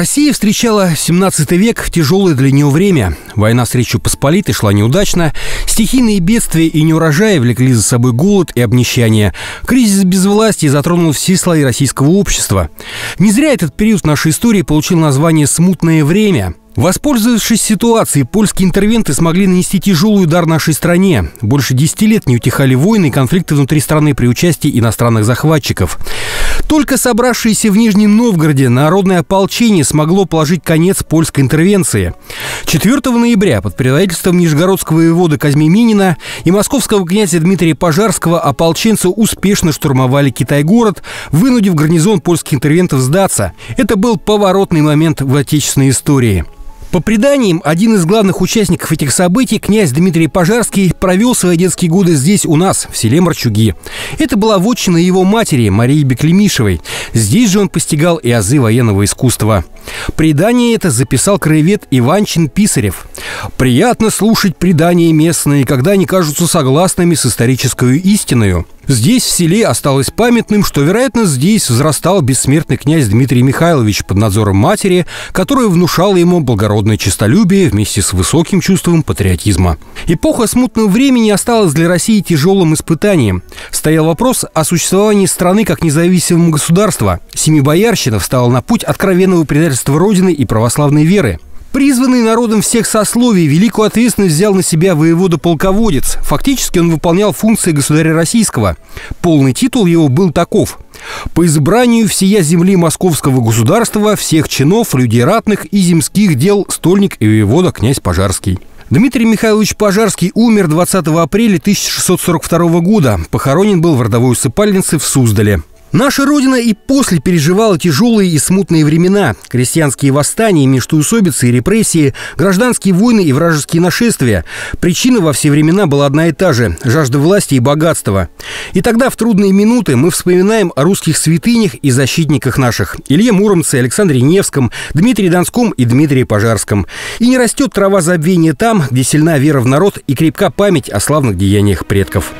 Россия встречала 17 век в тяжелое для нее время. Война с Речью Посполитой шла неудачно. Стихийные бедствия и неурожаи влекли за собой голод и обнищание. Кризис безвластия затронул все слои российского общества. Не зря этот период нашей истории получил название «Смутное время». Воспользовавшись ситуацией, польские интервенты смогли нанести тяжелый удар нашей стране. Больше 10 лет не утихали войны и конфликты внутри страны при участии иностранных захватчиков. Только собравшееся в Нижнем Новгороде народное ополчение смогло положить конец польской интервенции. 4 ноября под предводительством нижегородского воевода Казьми Минина и московского князя Дмитрия Пожарского ополченцы успешно штурмовали Китай-город, вынудив гарнизон польских интервентов сдаться. Это был поворотный момент в отечественной истории. По преданиям, один из главных участников этих событий, князь Дмитрий Пожарский, провел свои детские годы здесь, у нас, в селе Марчуги. Это была вотчина его матери, Марии Беклемишевой. Здесь же он постигал и азы военного искусства. Предание это записал краевед Иванчин Писарев. «Приятно слушать предания местные, когда они кажутся согласными с исторической истиной. Здесь, в селе, осталось памятным, что, вероятно, здесь взрастал бессмертный князь Дмитрий Михайлович под надзором матери, которая внушала ему благородное честолюбие вместе с высоким чувством патриотизма. Эпоха смутного времени осталась для России тяжелым испытанием. Стоял вопрос о существовании страны как независимого государства. Семибоярщина встала на путь откровенного предательства Родины и православной веры. Призванный народом всех сословий, великую ответственность взял на себя воевода-полководец. Фактически он выполнял функции государя российского. Полный титул его был таков. По избранию всея земли московского государства, всех чинов, людей ратных и земских дел стольник и воевода князь Пожарский. Дмитрий Михайлович Пожарский умер 20 апреля 1642 года. Похоронен был в родовой усыпальнице в Суздале. Наша Родина и после переживала тяжелые и смутные времена. Крестьянские восстания, междоусобицы и репрессии, гражданские войны и вражеские нашествия. Причина во все времена была одна и та же – жажда власти и богатства. И тогда в трудные минуты мы вспоминаем о русских святынях и защитниках наших – Илье Муромце, Александре Невском, Дмитрии Донском и Дмитрии Пожарском. И не растет трава забвения там, где сильна вера в народ и крепка память о славных деяниях предков.